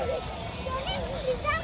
¡Son invitados!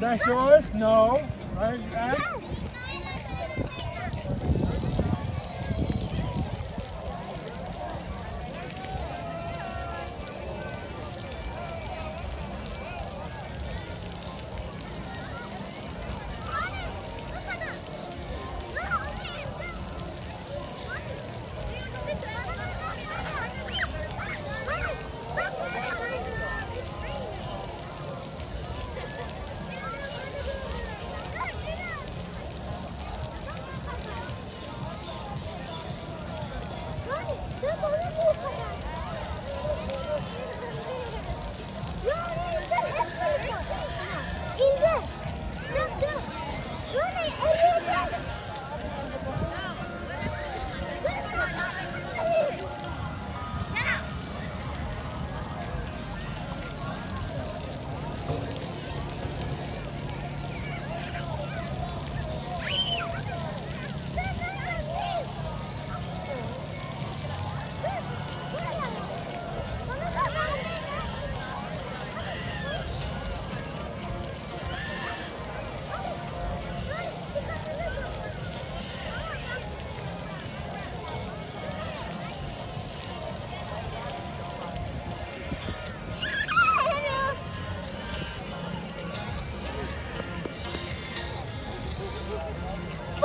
That's yours? No. Right?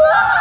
Whoa!